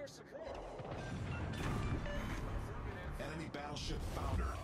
your support. Enemy battleship Founder.